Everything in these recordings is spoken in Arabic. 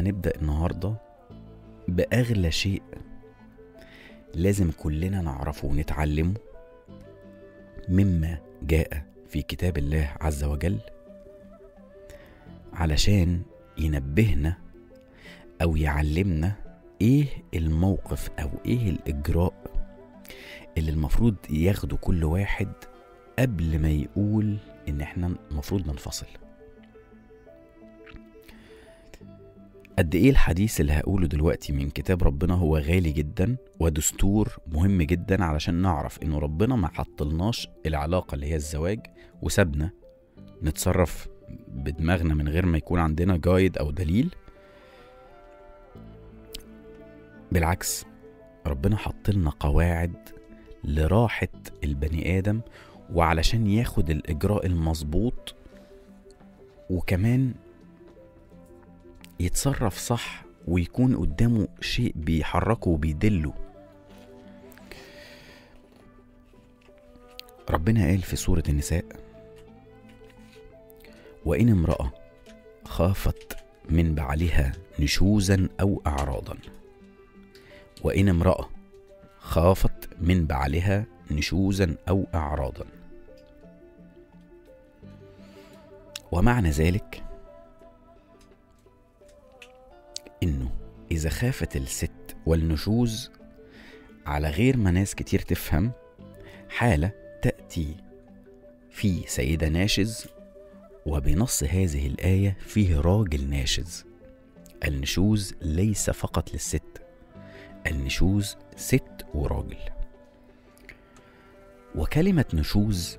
هنبدأ النهاردة بأغلى شيء لازم كلنا نعرفه ونتعلمه مما جاء في كتاب الله عز وجل علشان ينبهنا أو يعلمنا إيه الموقف أو إيه الإجراء اللي المفروض ياخده كل واحد قبل ما يقول إن إحنا المفروض ننفصل. قد إيه الحديث اللي هقوله دلوقتي من كتاب ربنا هو غالي جدا ودستور مهم جدا علشان نعرف إنه ربنا ما حطلناش العلاقة اللي هي الزواج وسابنا نتصرف بدماغنا من غير ما يكون عندنا جايد أو دليل. بالعكس ربنا حطلنا قواعد لراحة البني آدم وعلشان ياخد الإجراء المظبوط وكمان يتصرف صح ويكون قدامه شيء بيحركه وبيدله. ربنا قال في سورة النساء وإن امرأة خافت من بعلها نشوزا أو أعراضا وإن امرأة خافت من بعلها نشوزا أو أعراضا. ومعنى ذلك خافت الست والنشوز على غير ما ناس كتير تفهم حالة تأتي في سيدة ناشز وبنص هذه الآية فيه راجل ناشز. النشوز ليس فقط للست النشوز ست وراجل. وكلمة نشوز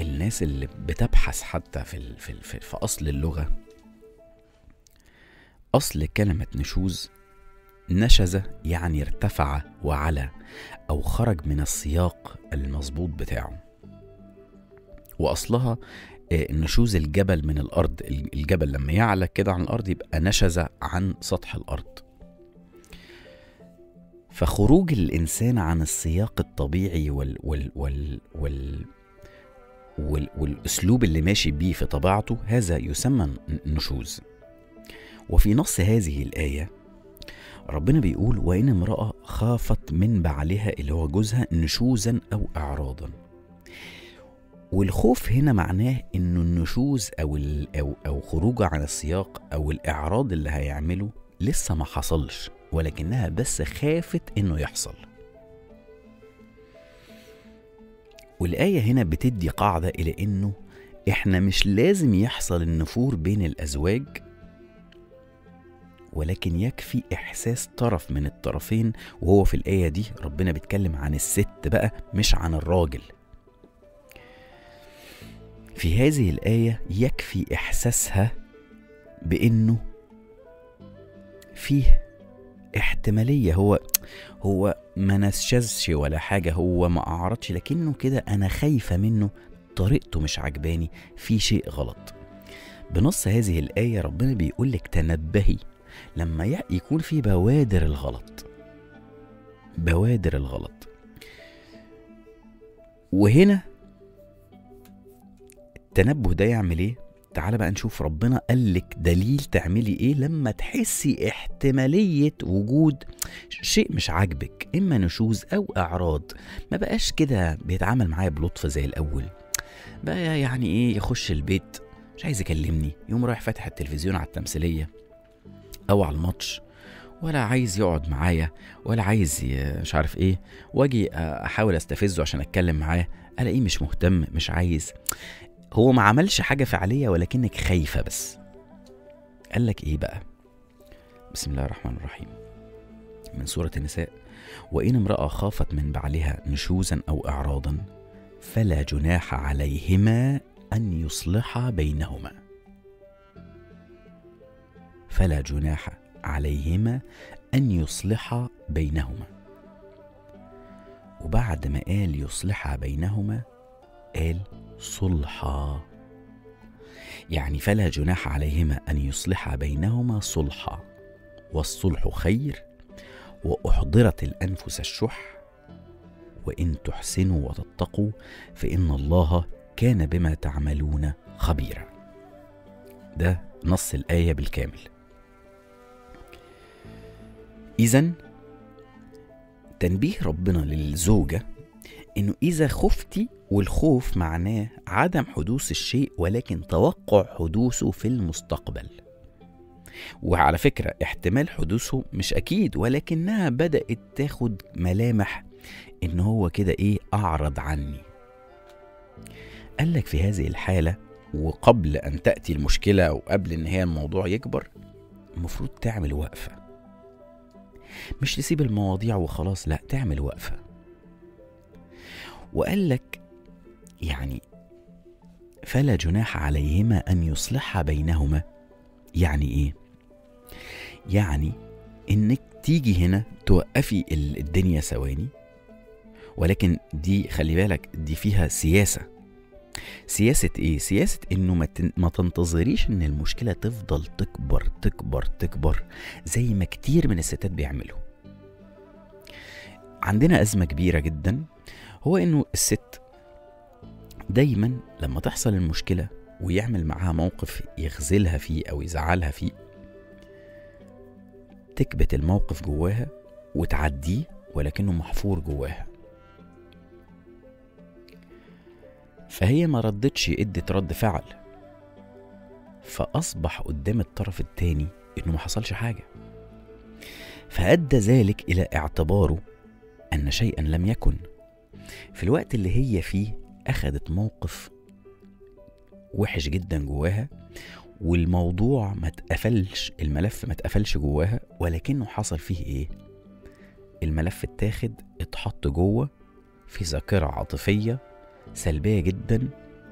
الناس اللي بتبحث حتى في, في, في, في أصل اللغة أصل كلمة نشوز نشز يعني ارتفع وعلى أو خرج من السياق المظبوط بتاعه. وأصلها آه، نشوز الجبل من الأرض الجبل لما يعلى كده عن الأرض يبقى نشز عن سطح الأرض. فخروج الإنسان عن السياق الطبيعي وال وال وال وال وال والأسلوب اللي ماشي بيه في طبيعته هذا يسمى نشوز. وفي نص هذه الآية ربنا بيقول وإن امرأة خافت من بعلها اللي هو جوزها نشوزا أو إعراضا. والخوف هنا معناه إنه النشوز أو ال أو أو خروجه عن السياق أو الإعراض اللي هيعمله لسه ما حصلش ولكنها بس خافت إنه يحصل. والآية هنا بتدي قاعدة إلى إنه إحنا مش لازم يحصل النفور بين الأزواج ولكن يكفي إحساس طرف من الطرفين وهو في الآية دي ربنا بيتكلم عن الست بقى مش عن الراجل. في هذه الآية يكفي إحساسها بإنه فيه احتمالية. هو هو ما نشزش ولا حاجة هو ما أعرضش لكنه كده أنا خايفة منه طريقته مش عجباني في شيء غلط. بنص هذه الآية ربنا بيقول لك تنبهي. لما يكون في بوادر الغلط. بوادر الغلط. وهنا التنبه ده يعمل إيه؟ تعالى بقى نشوف ربنا قال لك دليل تعملي إيه لما تحسي احتمالية وجود شيء مش عاجبك إما نشوز أو أعراض. ما بقاش كده بيتعامل معايا بلطف زي الأول. بقى يعني إيه يخش البيت مش عايز يكلمني يقوم رايح فاتح التلفزيون على التمثيلية. أو على الماتش ولا عايز يقعد معايا ولا عايز مش عارف إيه وأجي أحاول أستفزه عشان أتكلم معاه ألاقيه مش مهتم مش عايز. هو ما عملش حاجة فعلية ولكنك خايفة بس. قال لك إيه بقى؟ بسم الله الرحمن الرحيم. من سورة النساء وإن امرأة خافت من بعلها نشوزا أو اعراضا فلا جناح عليهما أن يصلحا بينهما. فلا جناح عليهما أن يصلحا بينهما. وبعد ما قال يصلحا بينهما قال صلحا يعني فلا جناح عليهما أن يصلحا بينهما صلحا والصلح خير وأحضرت الأنفس الشح. وإن تحسنوا وتتقوا فإن الله كان بما تعملون خبيرا. ده نص الآية بالكامل. إذا تنبيه ربنا للزوجة إنه إذا خفتي والخوف معناه عدم حدوث الشيء ولكن توقع حدوثه في المستقبل. وعلى فكرة احتمال حدوثه مش أكيد ولكنها بدأت تاخد ملامح إن هو كده إيه أعرض عني. قال لك في هذه الحالة وقبل أن تأتي المشكلة أو قبل إن هي الموضوع يكبر المفروض تعمل وقفة. مش تسيب المواضيع وخلاص لا تعمل وقفة. وقال لك يعني فلا جناح عليهما أن يصلحا بينهما. يعني إيه؟ يعني إنك تيجي هنا توقفي الدنيا ثواني ولكن دي خلي بالك دي فيها سياسة. سياسة إيه؟ سياسة إنه ما, تن... ما تنتظريش إن المشكلة تفضل تكبر تكبر تكبر زي ما كتير من الستات بيعملوا عندنا أزمة كبيرة جدا هو إنه الست دايما لما تحصل المشكلة ويعمل معاها موقف يخذلها فيه أو يزعلها فيه تكبت الموقف جواها وتعديه ولكنه محفور جواها فهي ما ردتش ادت رد فعل. فأصبح قدام الطرف التاني إنه ما حصلش حاجة. فأدى ذلك إلى اعتباره أن شيئا لم يكن. في الوقت اللي هي فيه أخدت موقف وحش جدا جواها والموضوع ما اتقفلش الملف ما اتقفلش جواها ولكنه حصل فيه إيه؟ الملف اتاخد اتحط جوه في ذاكرة عاطفية سلبية جدا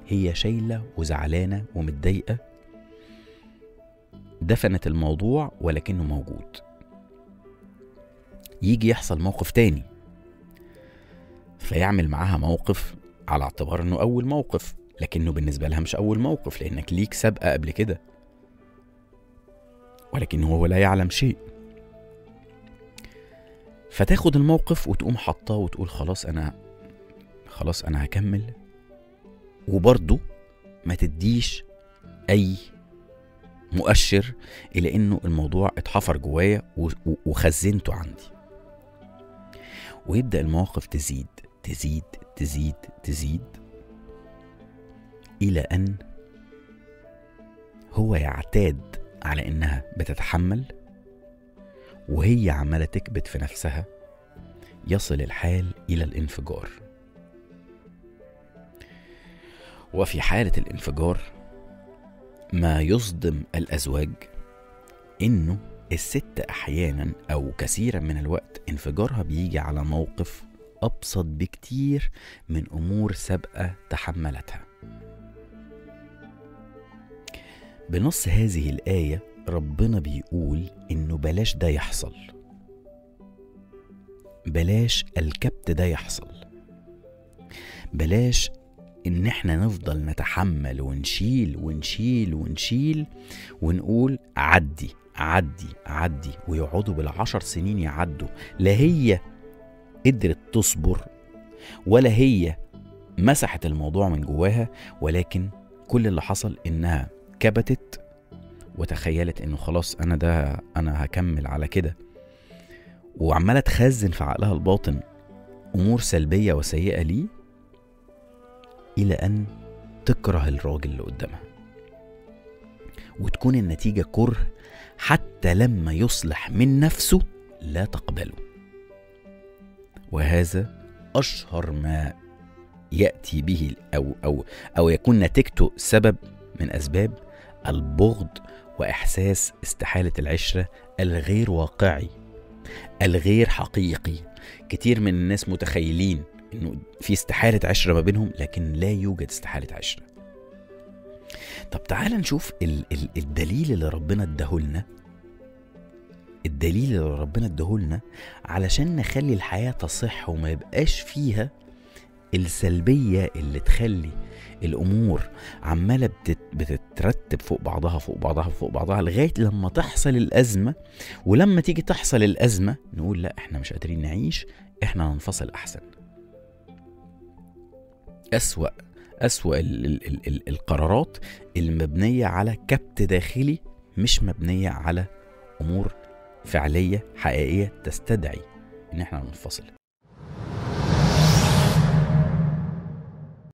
هي شايلة وزعلانة ومتضايقة. دفنت الموضوع ولكنه موجود. يجي يحصل موقف تاني. فيعمل معاها موقف على اعتبار إنه أول موقف لكنه بالنسبة لها مش أول موقف لأنك ليك سابقة قبل كده. ولكن هو لا يعلم شيء. فتاخد الموقف وتقوم حطاه وتقول خلاص أنا خلاص أنا هكمل. وبرضه ما تديش أي مؤشر إلى إنه الموضوع اتحفر جوايا وخزنته عندي. ويبدأ المواقف تزيد تزيد تزيد تزيد. إلى أن هو يعتاد على إنها بتتحمل وهي عمالة تكبت في نفسها. يصل الحال إلى الانفجار. وفي حالة الانفجار ما يصدم الأزواج إنه الست أحيانا أو كثيرا من الوقت انفجارها بيجي على موقف أبسط بكتير من أمور سابقة تحملتها. بنص هذه الآية ربنا بيقول إنه بلاش ده يحصل. بلاش الكبت ده يحصل. بلاش إن إحنا نفضل نتحمل ونشيل ونشيل ونشيل ونقول عدي عدي عدي ويقعدوا بالعشر سنين يعدوا. لا هي قدرت تصبر ولا هي مسحت الموضوع من جواها ولكن كل اللي حصل إنها كبتت وتخيلت إنه خلاص أنا ده أنا هكمل على كده. وعمالة تخزن في عقلها الباطن أمور سلبية وسيئة ليه؟ إلى أن تكره الراجل اللي قدامها. وتكون النتيجة كره حتى لما يصلح من نفسه لا تقبله. وهذا أشهر ما يأتي به أو أو أو يكون نتيجته سبب من أسباب البغض وإحساس استحالة العشرة الغير واقعي الغير حقيقي. كتير من الناس متخيلين إنه في استحالة عشرة ما بينهم لكن لا يوجد استحالة عشرة. طب تعال نشوف ال- ال- الدليل اللي ربنا اداهولنا الدليل اللي ربنا اداهولنا علشان نخلي الحياة تصح وما يبقاش فيها السلبية اللي تخلي الأمور عمالة بتت... بتترتب فوق بعضها فوق بعضها فوق بعضها لغاية لما تحصل الأزمة. ولما تيجي تحصل الأزمة نقول لا إحنا مش قادرين نعيش إحنا ننفصل أحسن. أسوأ أسوأ ال... ال... ال... ال... القرارات اللي مبنيه على كبت داخلي مش مبنية على أمور فعلية حقيقية تستدعي إن إحنا ننفصل.